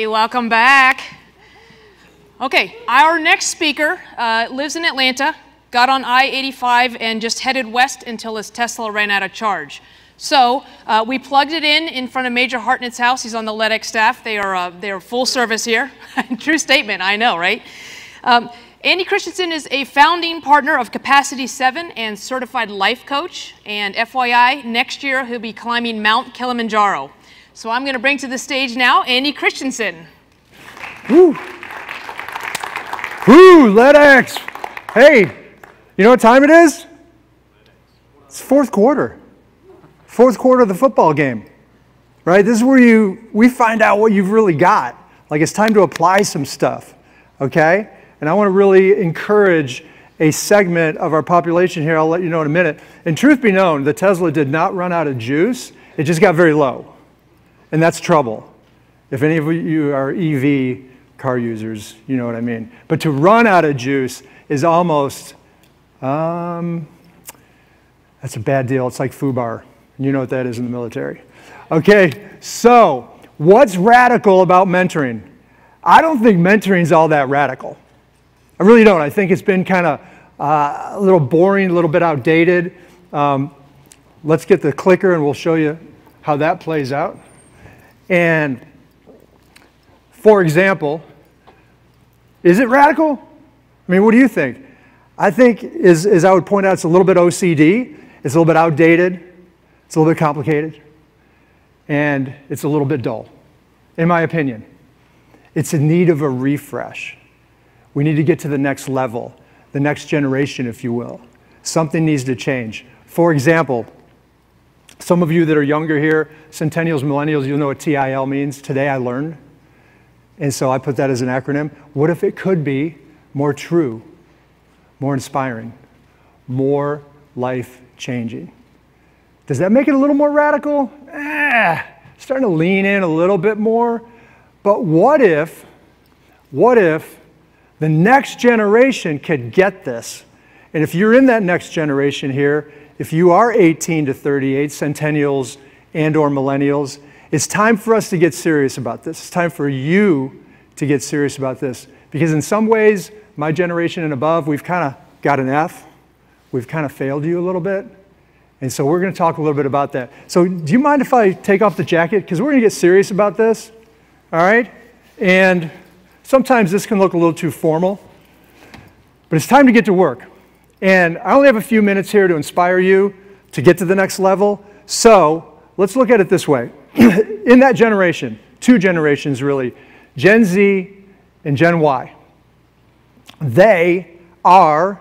everybody. Welcome back. Okay, our next speaker uh, lives in Atlanta, got on I 85, and just headed west until his Tesla ran out of charge. So uh, we plugged it in in front of Major Hartnett's house. He's on the LEDX staff. They are, uh, they are full service here. True statement, I know, right? Um, Andy Christiansen is a founding partner of Capacity 7 and certified life coach. And FYI, next year he'll be climbing Mount Kilimanjaro. So I'm going to bring to the stage now Andy Christiansen. Woo! Woo, LEDX! Hey, you know what time it is? It's fourth quarter. Fourth quarter of the football game, right? This is where you we find out what you've really got. Like it's time to apply some stuff, okay? And I want to really encourage a segment of our population here. I'll let you know in a minute. And truth be known, the Tesla did not run out of juice. It just got very low. And that's trouble. If any of you are EV car users, you know what I mean. But to run out of juice is almost, um, that's a bad deal. It's like FUBAR. You know what that is in the military. Okay, so what's radical about mentoring? I don't think mentoring is all that radical. I really don't. I think it's been kind of uh, a little boring, a little bit outdated. Um, let's get the clicker and we'll show you how that plays out. And for example, is it radical? I mean, what do you think? I think, as, as I would point out, it's a little bit OCD, it's a little bit outdated, it's a little bit complicated, and it's a little bit dull, in my opinion. It's in need of a refresh. We need to get to the next level, the next generation, if you will. Something needs to change. For example, some of you that are younger here, centennials, millennials, you'll know what TIL means. Today I learned. And so I put that as an acronym. What if it could be more true, more inspiring, more life changing? Does that make it a little more radical? Eh, starting to lean in a little bit more. But what if, what if the next generation could get this. And if you're in that next generation here, if you are 18 to 38, centennials and or millennials, it's time for us to get serious about this. It's time for you to get serious about this. Because in some ways, my generation and above, we've kind of got an F. We've kind of failed you a little bit. And so we're going to talk a little bit about that. So do you mind if I take off the jacket? Because we're going to get serious about this. All right? And Sometimes this can look a little too formal, but it's time to get to work. And I only have a few minutes here to inspire you to get to the next level. So let's look at it this way. in that generation, two generations really, Gen Z and Gen Y, they are,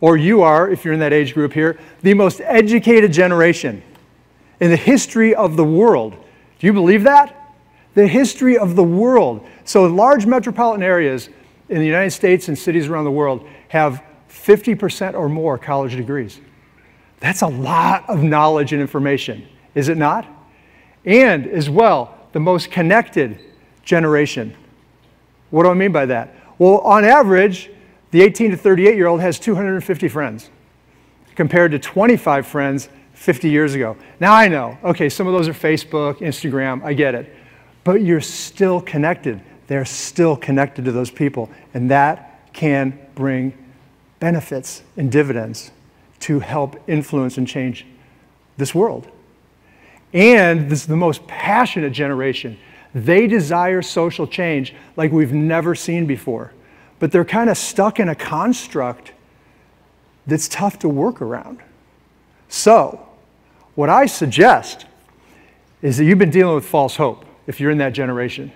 or you are, if you're in that age group here, the most educated generation in the history of the world. Do you believe that? The history of the world. So large metropolitan areas in the United States and cities around the world have 50% or more college degrees. That's a lot of knowledge and information, is it not? And as well, the most connected generation. What do I mean by that? Well, on average, the 18 to 38 year old has 250 friends compared to 25 friends 50 years ago. Now I know, okay, some of those are Facebook, Instagram, I get it. But you're still connected they're still connected to those people. And that can bring benefits and dividends to help influence and change this world. And this is the most passionate generation. They desire social change like we've never seen before. But they're kind of stuck in a construct that's tough to work around. So, what I suggest is that you've been dealing with false hope if you're in that generation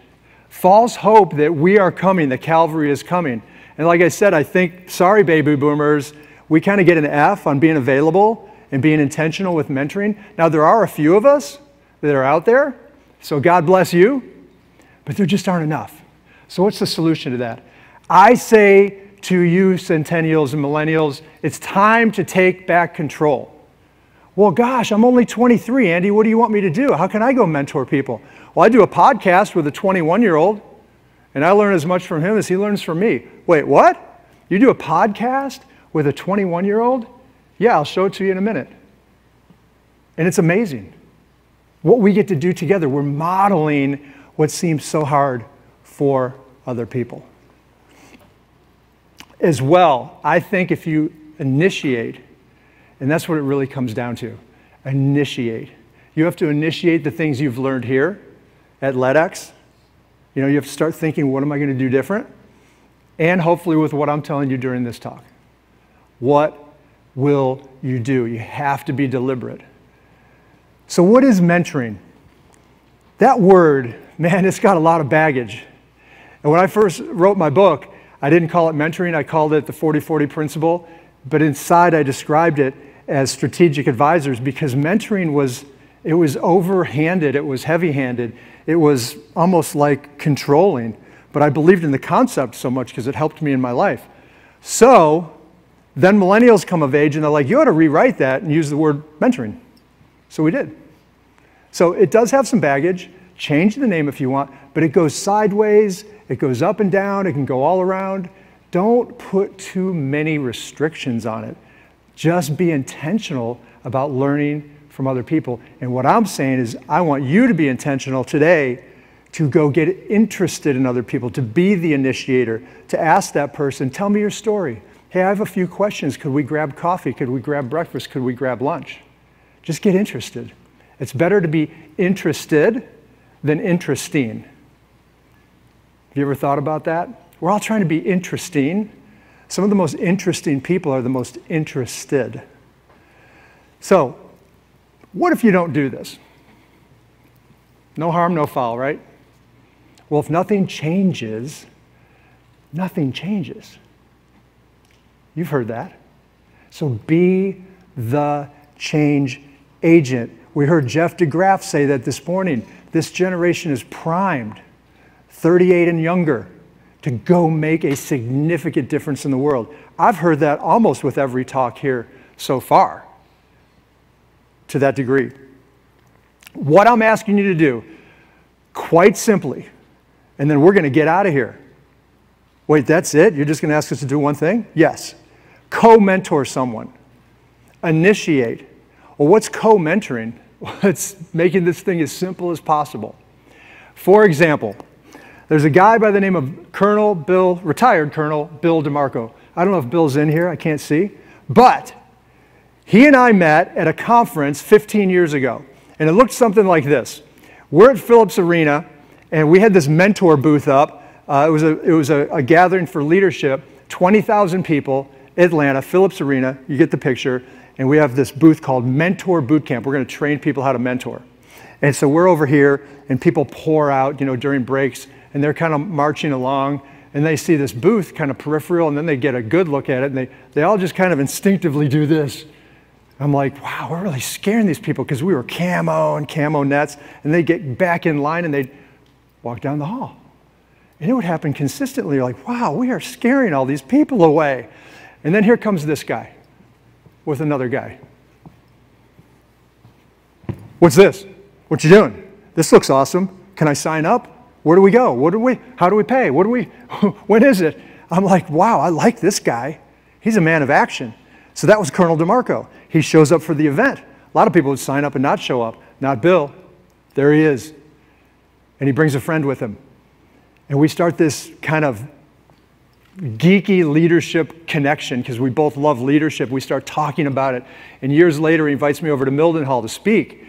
false hope that we are coming, that Calvary is coming. And like I said, I think, sorry, baby boomers, we kind of get an F on being available and being intentional with mentoring. Now, there are a few of us that are out there, so God bless you, but there just aren't enough. So, what's the solution to that? I say to you, centennials and millennials, it's time to take back control. Well, gosh, I'm only 23, Andy. What do you want me to do? How can I go mentor people? Well, I do a podcast with a 21 year old, and I learn as much from him as he learns from me. Wait, what? You do a podcast with a 21 year old? Yeah, I'll show it to you in a minute. And it's amazing what we get to do together. We're modeling what seems so hard for other people. As well, I think if you initiate, and that's what it really comes down to initiate. You have to initiate the things you've learned here at LEDX. You know, you have to start thinking, what am I going to do different? And hopefully, with what I'm telling you during this talk. What will you do? You have to be deliberate. So, what is mentoring? That word, man, it's got a lot of baggage. And when I first wrote my book, I didn't call it mentoring, I called it the 40 40 principle. But inside, I described it as strategic advisors because mentoring was it was overhanded, it was heavy-handed, it was almost like controlling. But I believed in the concept so much because it helped me in my life. So then millennials come of age and they're like, you ought to rewrite that and use the word mentoring. So we did. So it does have some baggage. Change the name if you want, but it goes sideways, it goes up and down, it can go all around. Don't put too many restrictions on it. Just be intentional about learning from other people. And what I'm saying is, I want you to be intentional today to go get interested in other people, to be the initiator, to ask that person, tell me your story. Hey, I have a few questions. Could we grab coffee? Could we grab breakfast? Could we grab lunch? Just get interested. It's better to be interested than interesting. Have you ever thought about that? We're all trying to be interesting. Some of the most interesting people are the most interested. So, what if you don't do this? No harm, no foul, right? Well, if nothing changes, nothing changes. You've heard that. So be the change agent. We heard Jeff DeGraff say that this morning. This generation is primed, 38 and younger, to go make a significant difference in the world. I've heard that almost with every talk here so far to that degree. What I'm asking you to do, quite simply, and then we're going to get out of here. Wait, that's it? You're just going to ask us to do one thing? Yes. Co mentor someone, initiate. Well, what's co mentoring? it's making this thing as simple as possible. For example, there's a guy by the name of Colonel Bill, retired Colonel Bill DeMarco. I don't know if Bill's in here, I can't see. But he and I met at a conference 15 years ago, and it looked something like this. We're at Phillips Arena, and we had this mentor booth up. Uh, it was, a, it was a, a gathering for leadership, 20,000 people, Atlanta, Phillips Arena, you get the picture, and we have this booth called Mentor Boot Camp. We're going to train people how to mentor. And so we're over here, and people pour out, you know, during breaks, and they're kind of marching along, and they see this booth kind of peripheral, and then they get a good look at it, and they, they all just kind of instinctively do this. I'm like, wow, we're really scaring these people because we were camo and camo nets, and they get back in line and they'd walk down the hall. And it would happen consistently. You're like, wow, we are scaring all these people away. And then here comes this guy with another guy. What's this? What you doing? This looks awesome. Can I sign up? Where do we go? What do we, how do we pay? What do we, when is it? I'm like, wow, I like this guy. He's a man of action. So that was Colonel DeMarco. He shows up for the event. A lot of people would sign up and not show up. Not Bill. There he is. And he brings a friend with him. And we start this kind of geeky leadership connection because we both love leadership. We start talking about it. And years later, he invites me over to Mildenhall to speak.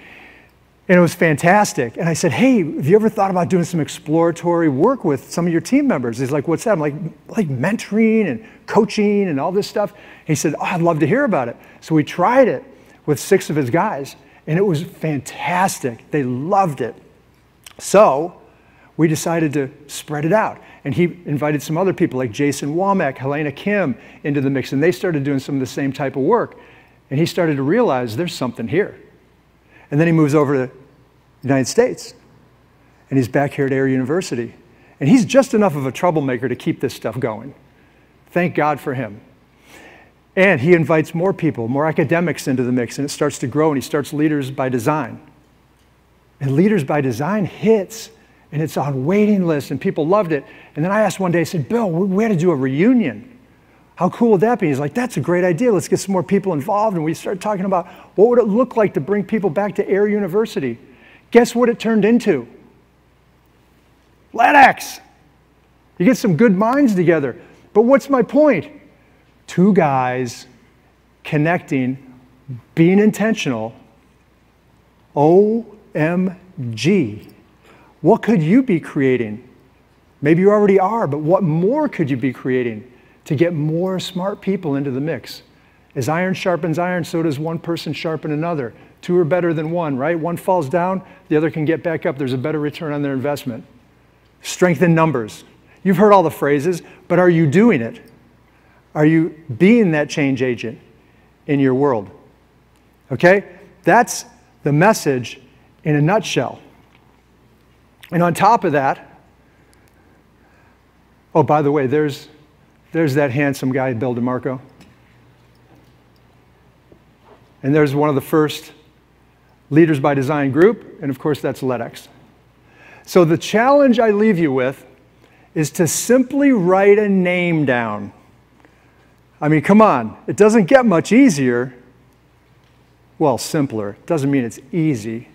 And it was fantastic. And I said, Hey, have you ever thought about doing some exploratory work with some of your team members? He's like, What's that? I'm like, like mentoring and coaching and all this stuff. He said, Oh, I'd love to hear about it. So we tried it with six of his guys, and it was fantastic. They loved it. So we decided to spread it out. And he invited some other people like Jason Womack, Helena Kim into the mix, and they started doing some of the same type of work. And he started to realize there's something here. And then he moves over to the United States. And he's back here at Air University. And he's just enough of a troublemaker to keep this stuff going. Thank God for him. And he invites more people, more academics into the mix, and it starts to grow, and he starts Leaders by Design. And Leaders by Design hits, and it's on waiting lists, and people loved it. And then I asked one day, I said, Bill, we had to do a reunion. How cool would that be? He's like, that's a great idea. Let's get some more people involved. And we started talking about what would it look like to bring people back to Air University. Guess what it turned into? LEDX. You get some good minds together. But what's my point? Two guys connecting, being intentional. OMG. What could you be creating? Maybe you already are, but what more could you be creating to get more smart people into the mix? As iron sharpens iron, so does one person sharpen another. Two are better than one, right? One falls down, the other can get back up. There's a better return on their investment. Strength in numbers. You've heard all the phrases, but are you doing it? Are you being that change agent in your world? Okay? That's the message in a nutshell. And on top of that, oh, by the way, there's, there's that handsome guy, Bill DeMarco. And there's one of the first Leaders by Design group, and of course, that's LEDX. So the challenge I leave you with is to simply write a name down. I mean, come on, it doesn't get much easier. Well, simpler. Doesn't mean it's easy.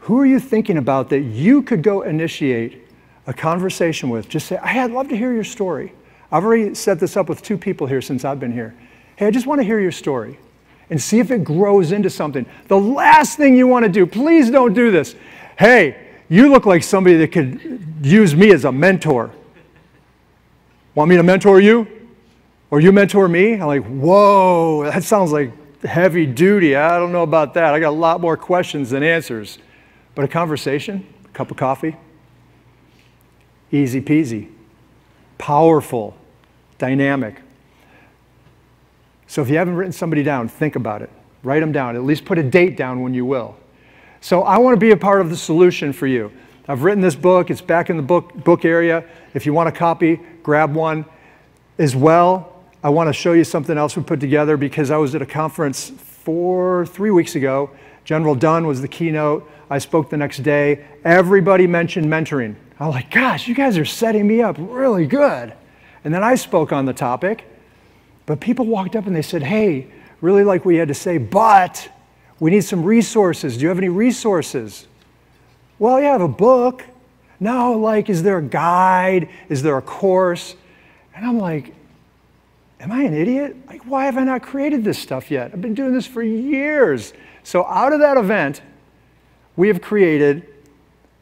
Who are you thinking about that you could go initiate a conversation with? Just say, I'd love to hear your story. I've already set this up with two people here since I've been here. Hey, I just want to hear your story and see if it grows into something. The last thing you want to do, please don't do this. Hey, you look like somebody that could use me as a mentor. Want me to mentor you? Or you mentor me? I'm like, whoa, that sounds like heavy duty. I don't know about that. I got a lot more questions than answers. But a conversation, a cup of coffee, easy peasy, powerful, dynamic. So if you haven't written somebody down, think about it. Write them down. At least put a date down when you will. So I want to be a part of the solution for you. I've written this book. It's back in the book, book area. If you want a copy, grab one. As well, I want to show you something else we put together because I was at a conference four, three weeks ago. General Dunn was the keynote. I spoke the next day. Everybody mentioned mentoring. I'm like, gosh, you guys are setting me up really good. And then I spoke on the topic. But people walked up and they said, hey, really like we had to say, but we need some resources. Do you have any resources? Well, yeah, I have a book. No, like, is there a guide? Is there a course? And I'm like, am I an idiot? Like, why have I not created this stuff yet? I've been doing this for years. So, out of that event, we have created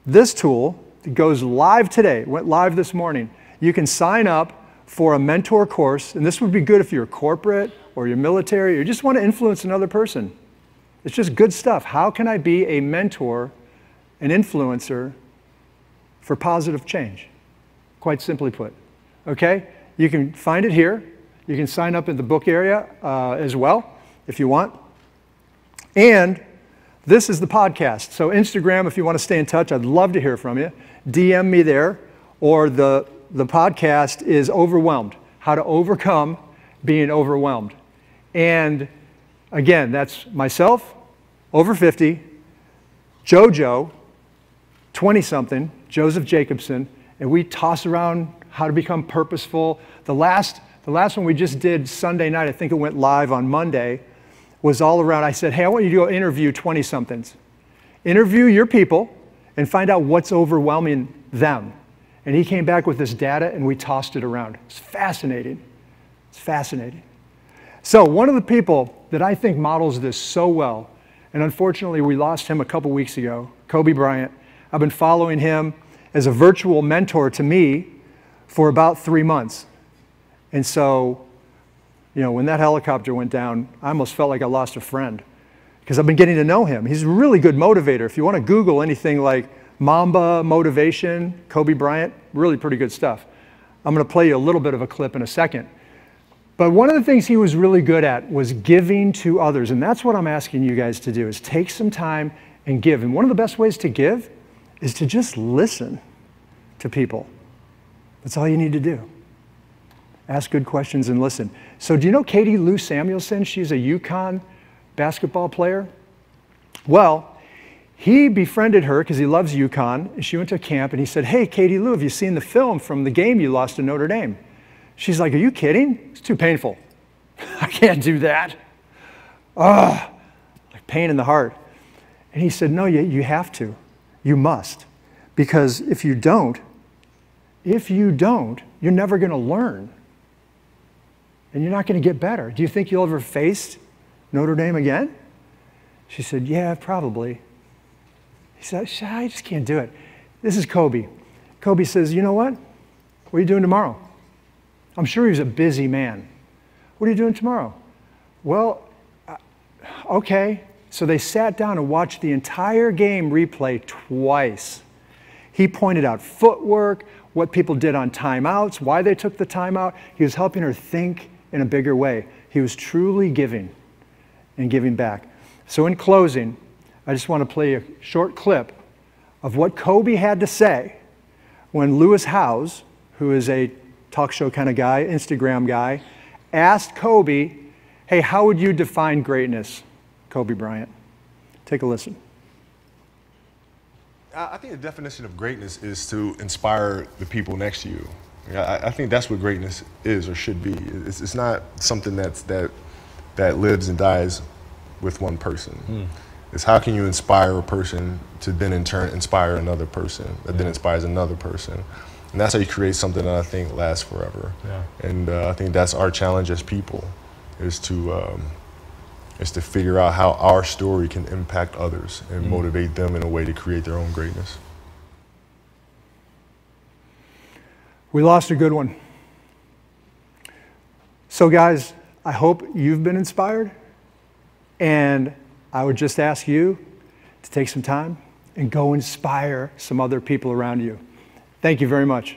this tool that goes live today, went live this morning. You can sign up for a mentor course, and this would be good if you're corporate or you're military or you just want to influence another person. It's just good stuff. How can I be a mentor, an influencer for positive change? Quite simply put. Okay? You can find it here. You can sign up in the book area uh, as well if you want. And this is the podcast. So, Instagram, if you want to stay in touch, I'd love to hear from you. DM me there or the the podcast is Overwhelmed How to Overcome Being Overwhelmed. And again, that's myself, over 50, JoJo, 20 something, Joseph Jacobson, and we toss around how to become purposeful. The last, the last one we just did Sunday night, I think it went live on Monday, was all around. I said, hey, I want you to go interview 20 somethings. Interview your people and find out what's overwhelming them. And he came back with this data and we tossed it around. It's fascinating. It's fascinating. So, one of the people that I think models this so well, and unfortunately we lost him a couple weeks ago, Kobe Bryant. I've been following him as a virtual mentor to me for about three months. And so, you know, when that helicopter went down, I almost felt like I lost a friend because I've been getting to know him. He's a really good motivator. If you want to Google anything like Mamba motivation, Kobe Bryant, really pretty good stuff. I'm going to play you a little bit of a clip in a second. But one of the things he was really good at was giving to others. And that's what I'm asking you guys to do is take some time and give. And one of the best ways to give is to just listen to people. That's all you need to do. Ask good questions and listen. So do you know Katie Lou Samuelson? She's a UConn basketball player. Well, he befriended her because he loves UConn. And she went to camp and he said, Hey, Katie Lou, have you seen the film from the game you lost to Notre Dame? She's like, Are you kidding? It's too painful. I can't do that. Ah, like pain in the heart. And he said, No, you, you have to. You must. Because if you don't, if you don't, you're never going to learn. And you're not going to get better. Do you think you'll ever face Notre Dame again? She said, Yeah, probably. He said, I just can't do it. This is Kobe. Kobe says, You know what? What are you doing tomorrow? I'm sure he was a busy man. What are you doing tomorrow? Well, uh, okay. So they sat down and watched the entire game replay twice. He pointed out footwork, what people did on timeouts, why they took the timeout. He was helping her think in a bigger way. He was truly giving and giving back. So, in closing, I just want to play a short clip of what Kobe had to say when Lewis Howes, who is a talk show kind of guy, Instagram guy, asked Kobe, Hey, how would you define greatness, Kobe Bryant? Take a listen. I think the definition of greatness is to inspire the people next to you. I, think that's what greatness is or should be. It's, it's, not something that's, that, that lives and dies with one person. Mm. It's how can you inspire a person to then in turn inspire another person that yeah. then inspires another person. And that's how you create something that I think lasts forever. Yeah. And uh, I think that's our challenge as people is to um, is to figure out how our story can impact others and mm. motivate them in a way to create their own greatness. We lost a good one. So, guys, I hope you've been inspired. And I would just ask you to take some time and go inspire some other people around you. Thank you very much.